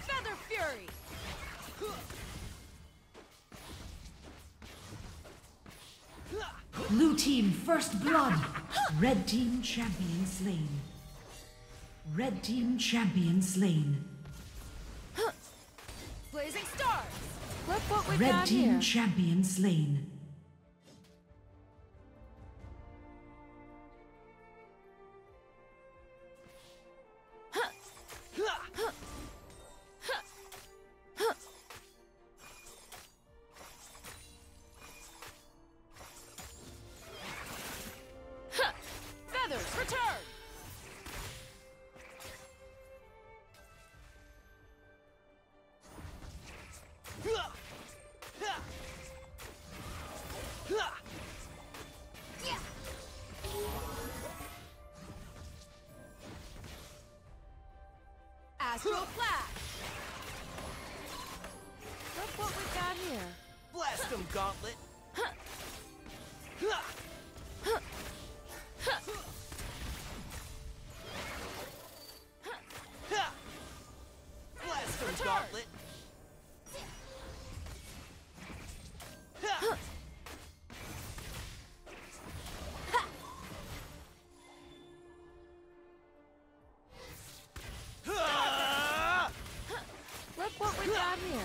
Feather Fury! Blue team first blood. Red team champion slain. Red team champion slain. Blazing Stars! Look what we Red got team here. champion slain. Astral Flash! Look what we got here. Blast them, Gauntlet! Blast them, Return. Gauntlet! Look what here.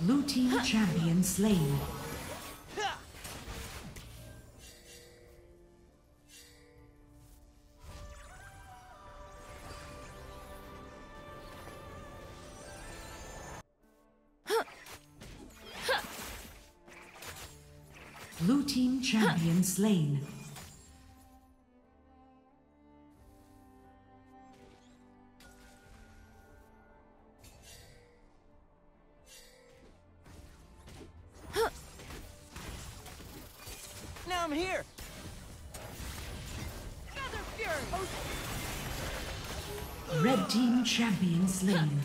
Blue team champion slain. Blue team champion slain. Now here! Feather Fury! Red team champion slain.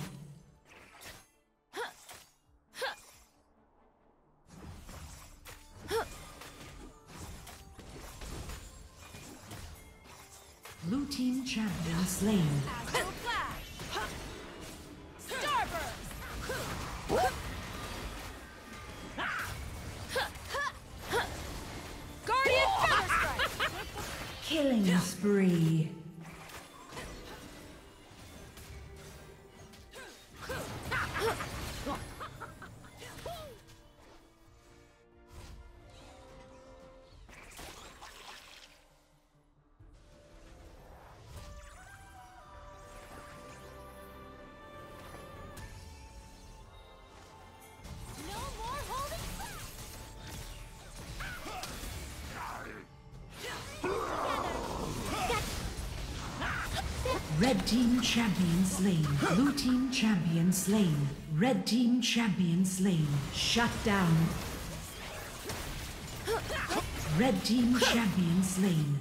Red team champion slain. Blue team champion slain. Red team champion slain. Shut down. Red team champion slain.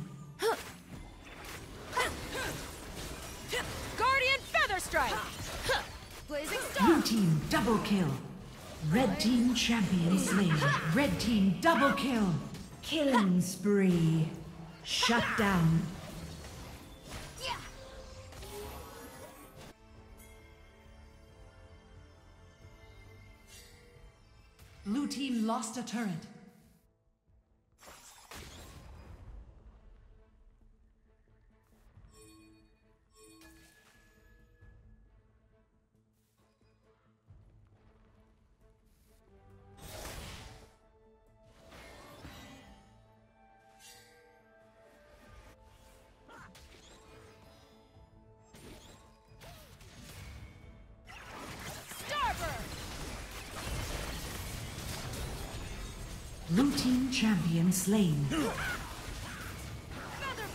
Guardian Feather Strike! Blazing Star! Blue team double kill. Red team champion slain. Red team double kill. Killing spree. Shut down. Blue team lost a turret. Blue team champion slain. Feather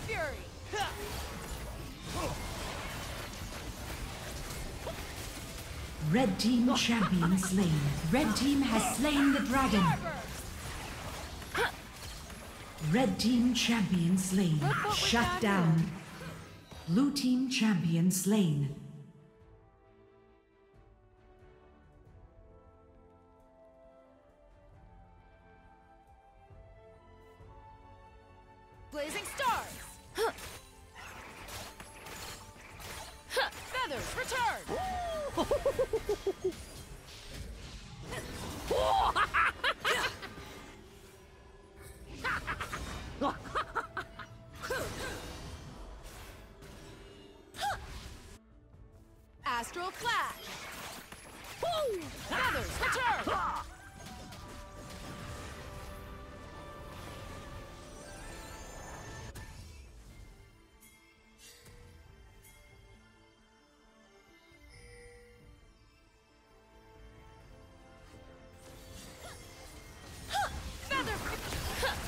Fury. Red team champion slain. Red team has slain the dragon. Red team champion slain. Shut down. Blue team champion slain. Astral flash. Feathers return.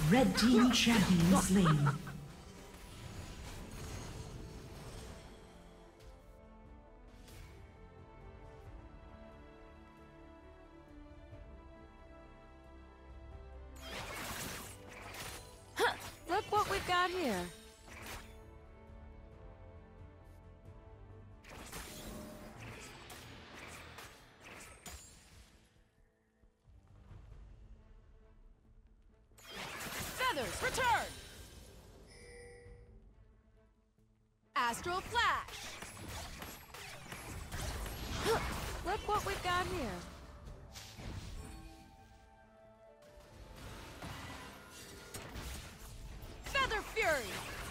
Red team champion slain. Got here. Feathers return. Astral flash. Look what we've got here. Feather Fury!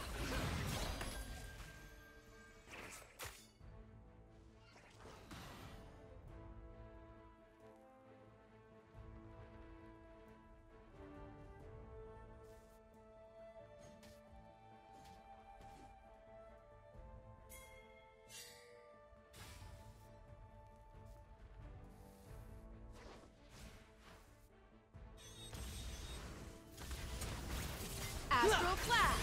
Astral Flash!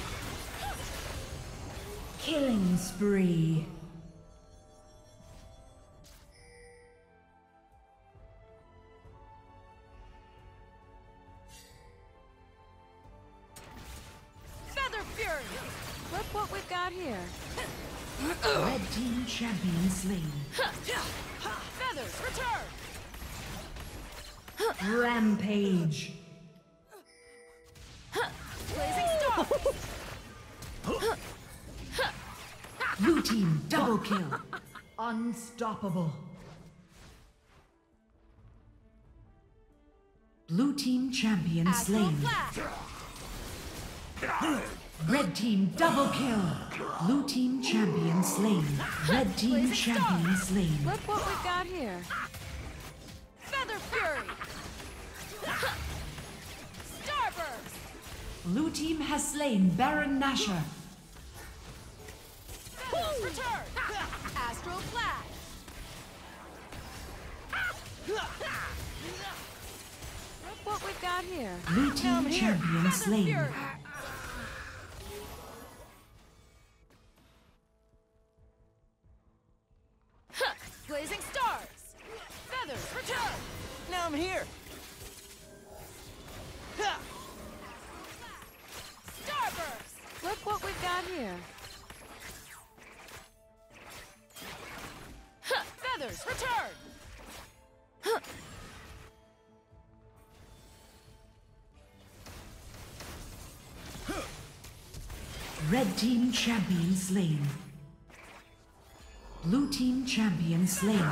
Killing spree. Feather Fury! Look what we've got here. Red team champion slain. Feathers return! Rampage. Blue team double kill. Unstoppable. Blue team champion slain. Red team double kill. Blue team champion slain. Red team Blazing champion Star. slain. Look what we've got here. Blue team has slain Baron Nashor. Feathers return! Astral Flash! Look what we've got here. Blue team champion Feather slain. Blazing stars! Feathers return! Now I'm here. Red team champion slain. Blue team champion slain.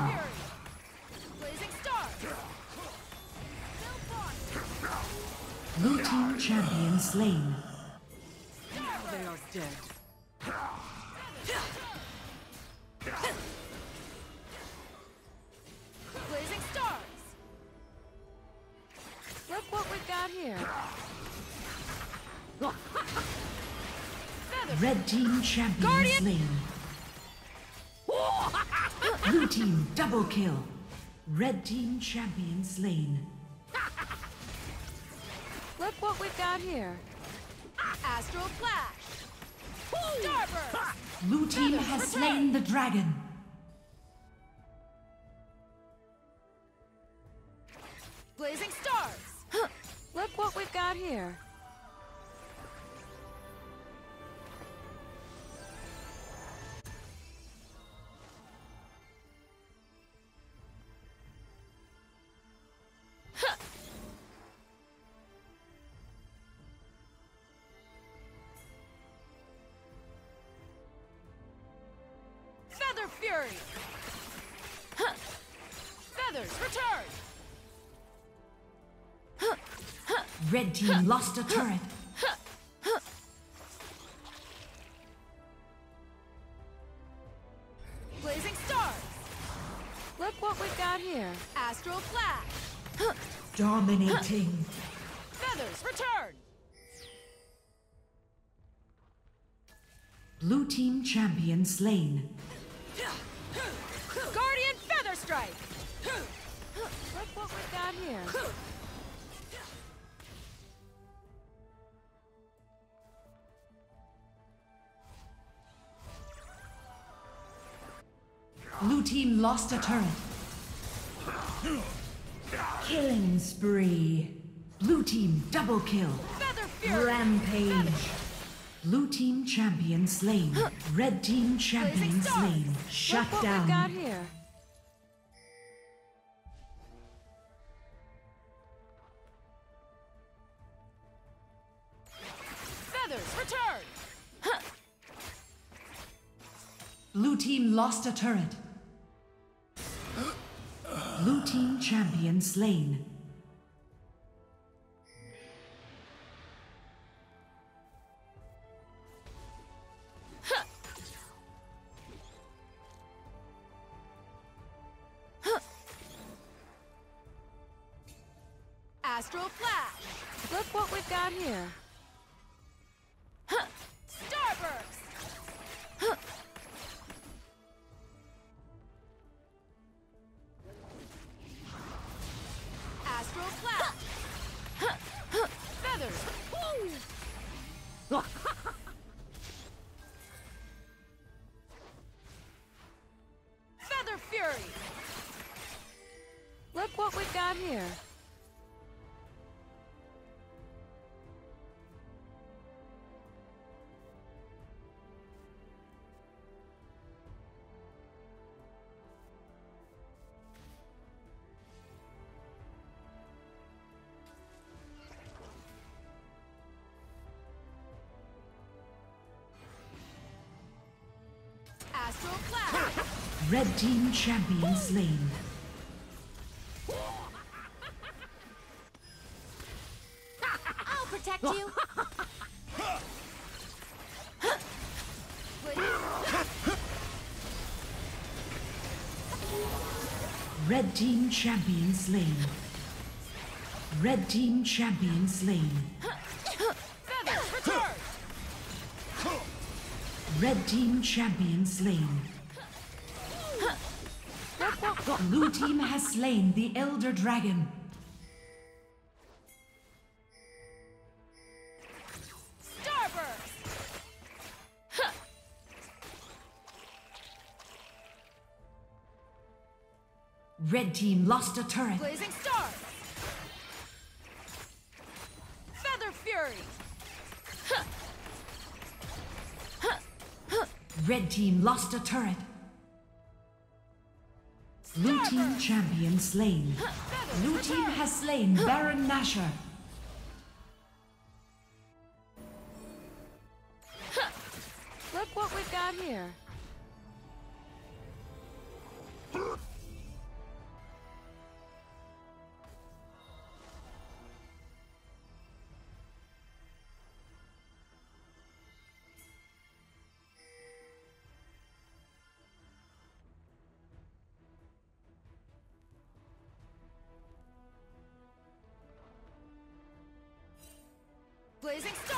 Blue team champion slain. They are dead. Team champion Guardian- slain. Blue team double kill. Red team champion slain. Look what we've got here. Astral Flash! Starburst! Blue team has slain the dragon. Feather Fury! Feathers, return! Red team lost a turret. Blazing stars! Look what we've got here. Astral flash! Dominating. Feathers, return! Blue team champion slain. What we've got here. Blue team lost a turret. Killing spree. Blue team double kill. Rampage. Blue team champion slain. Red team champion slain. Shut Look what we've got down. Blue team lost a turret. Blue team champion slain. Astral Flash! Look what we've got here. Fury! Look what we've got here. Astral Flash! Red team champion slain. I'll protect you. Red team champion slain. Red team champion slain. Red team champion slain. Blue team has slain the elder dragon. Starburst! Red team lost a turret. Blazing stars! Feather Fury! Red team lost a turret. Blue team champion slain. Blue team has slain Baron Nashor. Look what we've got here. Blazing stars!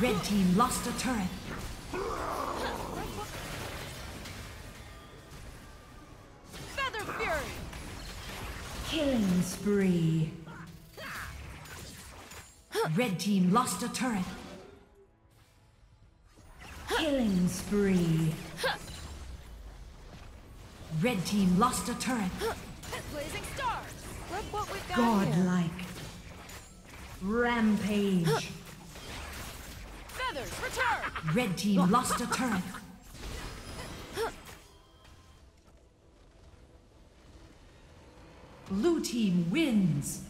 Red team lost a turret. Feather Fury. Killing spree. Red team lost a turret. Killing spree. Red team lost a turret. Blazing Stars. Look what we've got. Godlike. Rampage. Return. Red team lost a turret. Blue team wins.